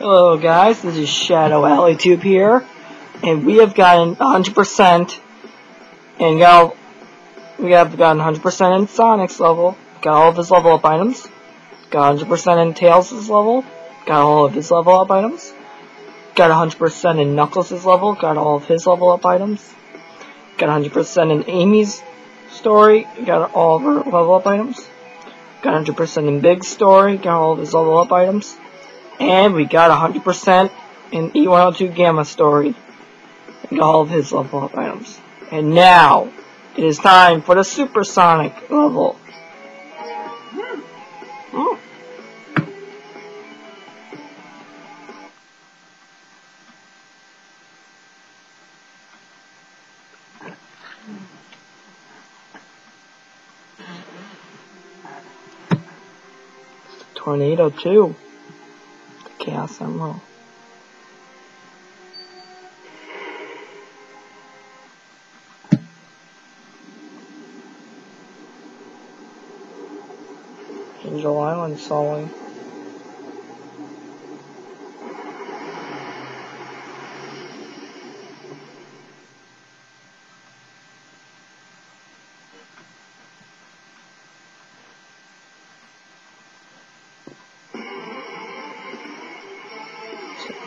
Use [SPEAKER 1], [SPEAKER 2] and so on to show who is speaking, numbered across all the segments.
[SPEAKER 1] Hello guys, this is Shadow Alley Tube here, and we have gotten 100% and got we have gotten 100% in Sonic's level, got all of his level up items, got 100% in Tails' level, got all of his level up items, got 100% in Knuckles' level, got all of his level up items, got 100% in Amy's story, got all of her level up items, got 100% in Big's story, got all of his level up items, and we got 100% in E102 Gamma story, and all of his level up items. And now, it is time for the Super Sonic level. Mm. Tornado too. Chaos Emerald. Angel Island sawing.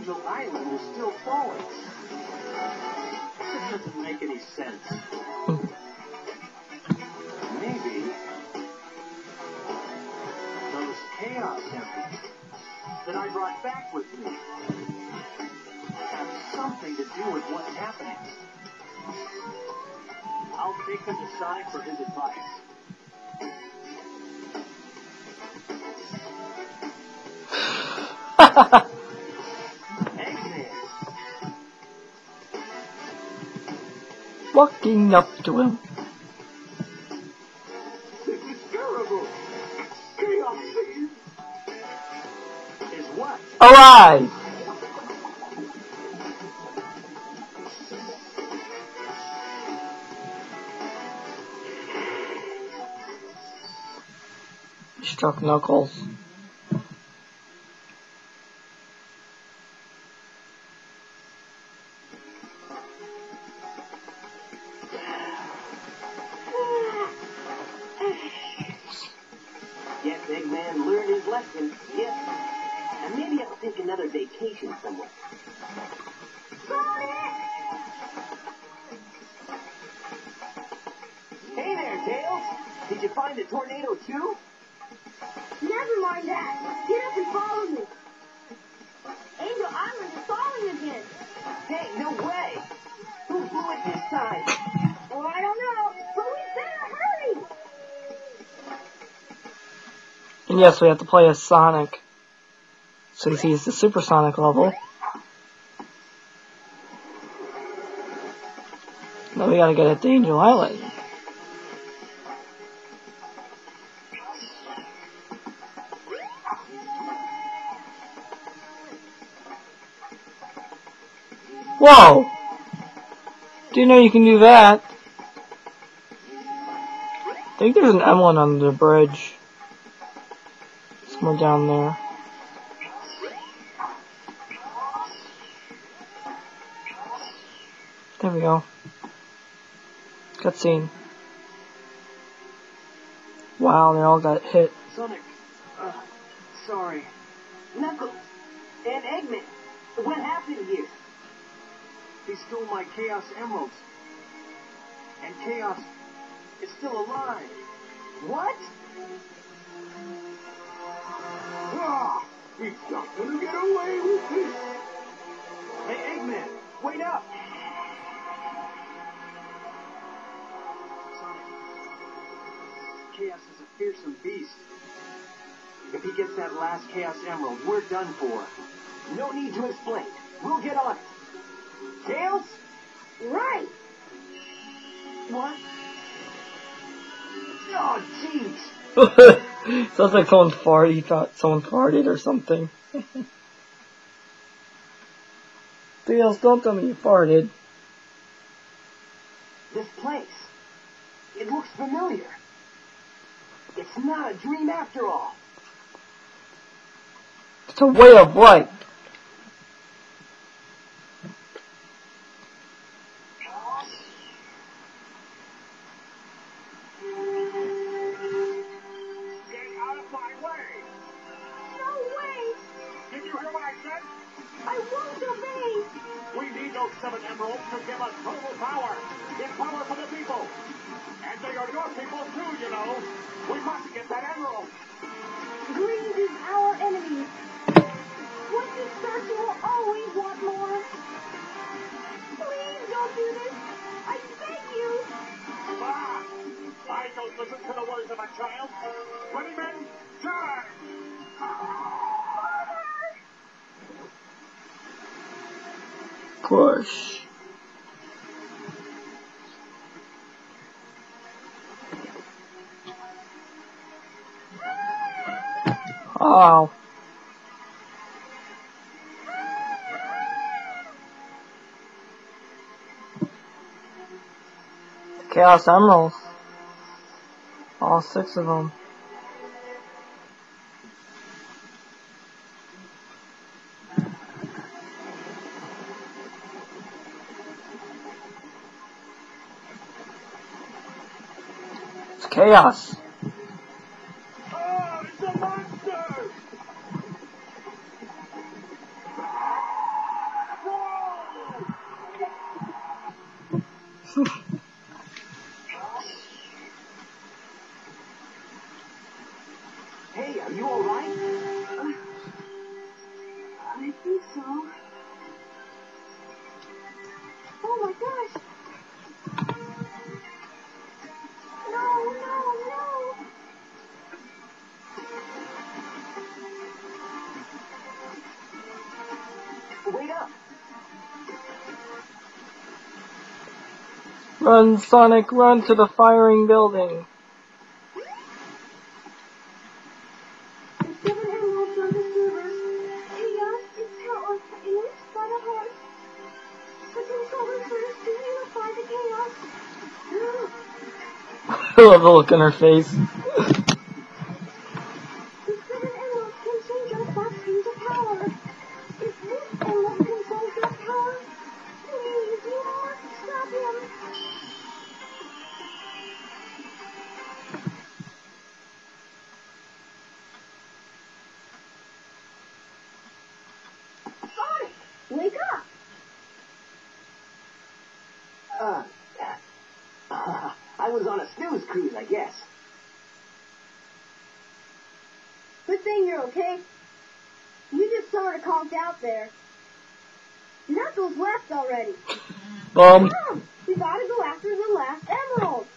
[SPEAKER 2] Angel Island is still falling. This doesn't make any sense. Maybe those Chaos Emeralds that I brought back with me have something to do with what's happening. I'll take to Sonic for his advice. Eggman!
[SPEAKER 1] Walking up to him.
[SPEAKER 2] This is terrible! Chaos! Is what?
[SPEAKER 1] Arise! Struck Knuckles.
[SPEAKER 2] Did you find the tornado too?
[SPEAKER 3] Never mind that. Get up and follow me. Angel Island is falling again.
[SPEAKER 2] Hey, no way! Who blew it this time?
[SPEAKER 3] Well, I don't know, but we better hurry.
[SPEAKER 1] And yes, we have to play as Sonic. Since he's the Super Sonic level. Now we gotta get at the Angel Island. Whoa! Didn't know you can do that. I think there's an emblem on the bridge. Somewhere down there. There we go. Cutscene. Wow, they all got hit.
[SPEAKER 2] Sonic, uh, sorry. Knuckles and Eggman, what happened here? He stole my Chaos Emeralds. And Chaos is still alive. What? Ah, he's not gonna get away with this. Hey, Eggman, wait up! Sonic, Chaos is a fearsome beast. If he gets that last Chaos Emerald, we're done for. No need to explain. We'll get on it. Tails?
[SPEAKER 3] Right.
[SPEAKER 2] What? Oh, jeez.
[SPEAKER 1] Sounds like someone farted. He thought someone farted or something. Tails, don't tell me you farted.
[SPEAKER 2] This place. It looks familiar. It's not a dream after all.
[SPEAKER 1] It's a way of life.
[SPEAKER 4] Get.
[SPEAKER 3] Greed is our enemy. Once you start, you will always want more. Please don't do this. I beg you.
[SPEAKER 4] Ah! I don't listen to the words of a child. Ready, men? Charge!
[SPEAKER 1] Push. Oh. Chaos Emeralds. All six of them. It's chaos. Run, Sonic, run to the firing building. I love the look on her face.
[SPEAKER 2] I was on a snooze cruise, I guess.
[SPEAKER 3] Good thing you're okay. You just sort of conked out there. Knuckles left already.
[SPEAKER 1] Bum.
[SPEAKER 3] Come, we gotta go after the last emerald.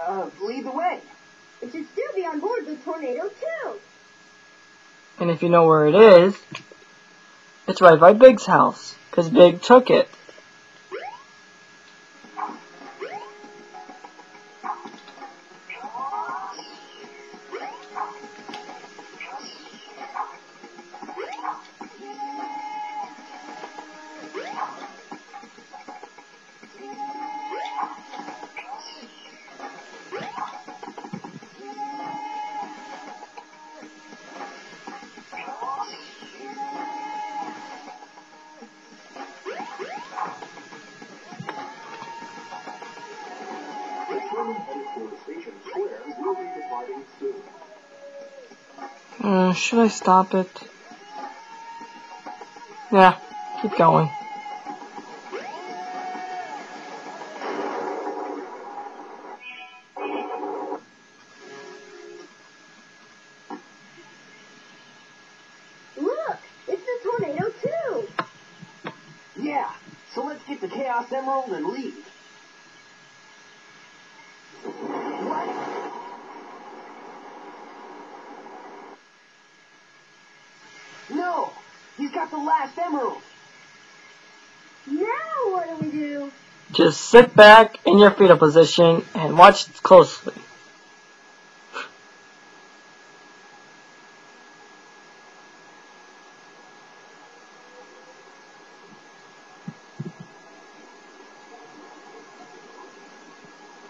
[SPEAKER 2] Uh, lead the way.
[SPEAKER 3] It should still be on board the tornado too.
[SPEAKER 1] And if you know where it is, it's right by Big's house. Cause Big took it. Uh, should I stop it? Yeah, keep going.
[SPEAKER 3] Look, it's the tornado too.
[SPEAKER 2] Yeah, so let's get the Chaos Emerald and leave. What? Got the last emerald.
[SPEAKER 3] Now what do we do?
[SPEAKER 1] Just sit back in your fetal position and watch closely.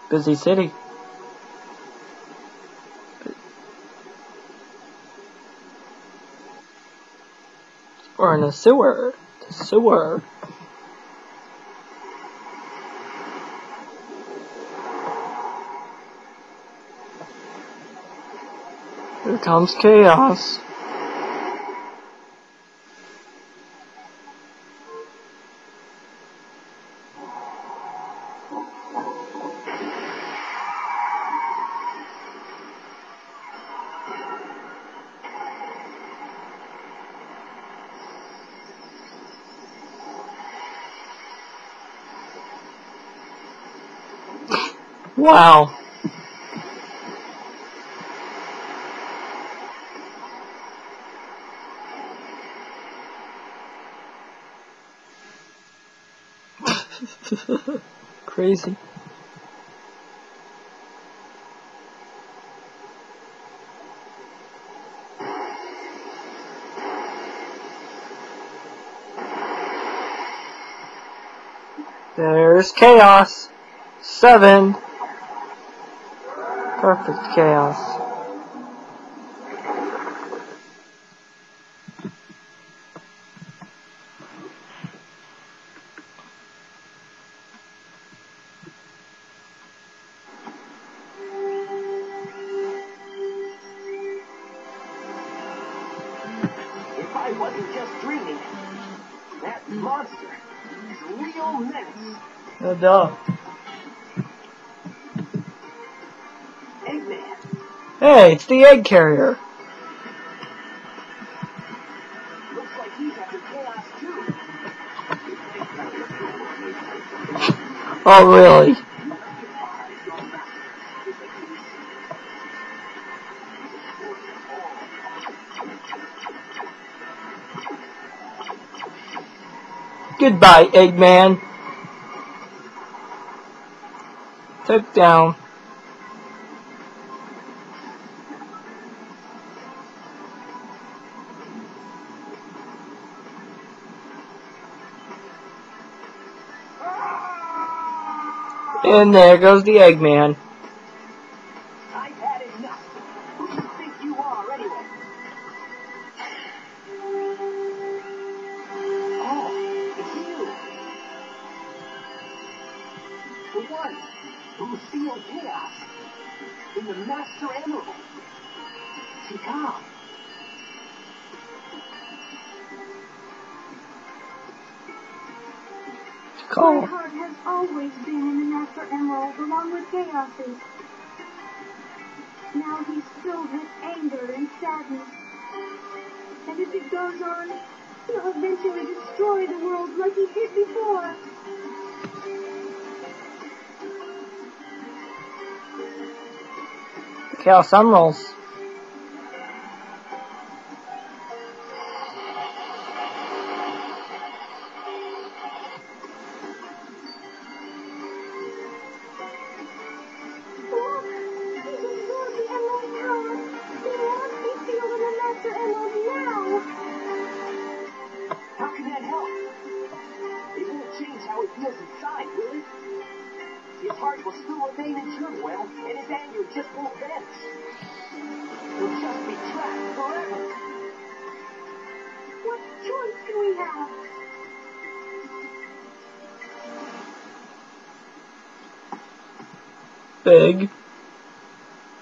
[SPEAKER 1] Busy city. A sewer. The sewer. Here comes chaos. Wow. Crazy. There's chaos. Seven. Perfect chaos.
[SPEAKER 2] If I wasn't just dreaming, that monster is a real menace.
[SPEAKER 1] No duh. Hey, it's the egg carrier. Oh, really? Goodbye, Eggman. Took down. And there goes the Eggman.
[SPEAKER 2] I've had enough. Who do you think you are, anyway? Oh, it's you. The one who sealed chaos in the Master Emerald. Tikal.
[SPEAKER 3] My heart has always been in the Master Emerald along with Chaos's. Now he's filled with anger and sadness. And if it goes on, he'll eventually destroy the world like he did before.
[SPEAKER 1] Chaos Emeralds.
[SPEAKER 2] Inside, will it? His heart will still remain in turmoil, and his anger just won't vent. He'll just be trapped forever.
[SPEAKER 3] What choice do we have?
[SPEAKER 1] Big.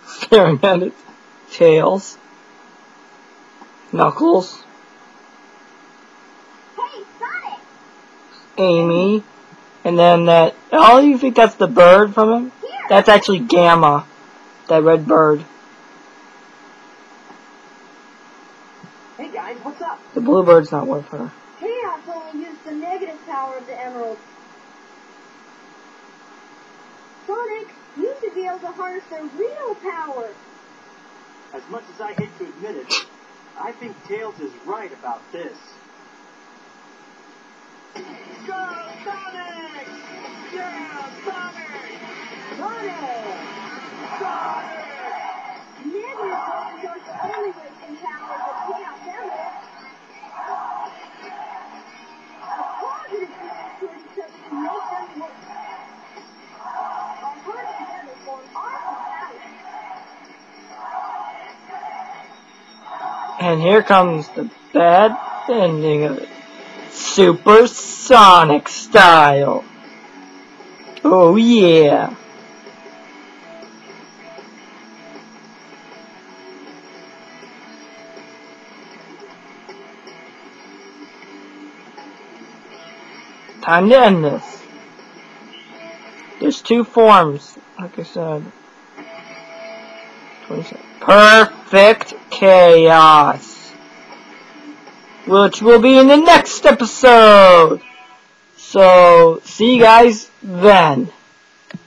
[SPEAKER 1] Staring at it. Tails. Knuckles.
[SPEAKER 3] Hey, Sonic!
[SPEAKER 1] Amy. And then that. Oh, you think that's the bird from him?
[SPEAKER 3] Here!
[SPEAKER 1] That's actually Gamma. That red bird.
[SPEAKER 2] Hey guys, what's up?
[SPEAKER 1] The blue bird's not with her.
[SPEAKER 3] Chaos only used the negative power of the emerald. Sonic, you should be able to harness the real power.
[SPEAKER 2] As much as I hate to admit it, I think Tails is right about this.
[SPEAKER 1] And here comes the bad ending of it. Super Sonic style. Oh yeah. Time to end this. There's two forms, like I said. Perfect chaos. Which will be in the next episode. So, see you guys then.